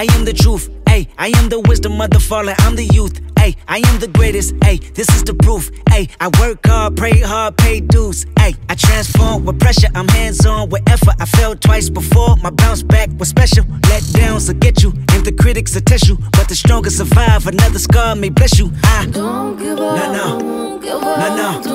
I am the truth. Ay, I am the wisdom of the fallen. I'm the youth. Ay, I am the greatest. Ay, this is the proof. Ay, I work hard, pray hard, pay dues. Ay, I transform with pressure. I'm hands on with effort. I fell twice before. My bounce back was special. Let downs will get you, and the critics will test you. But the strongest survive. Another scar may bless you. I don't give up. No, no. No, no.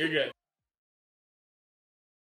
You're good.